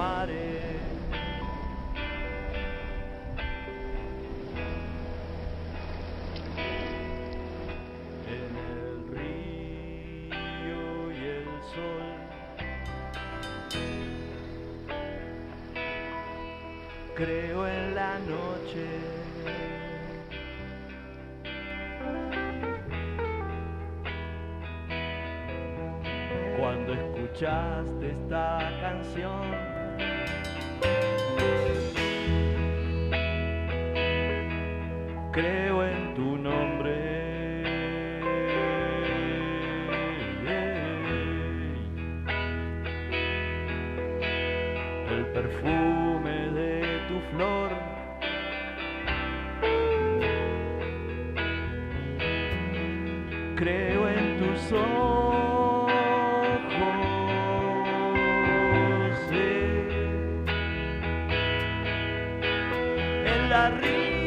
En el río y el sol, creo en la noche. Cuando escuchaste esta canción, creo en tu nombre. El perfume de tu flor. Creo en tus ojos. la risa.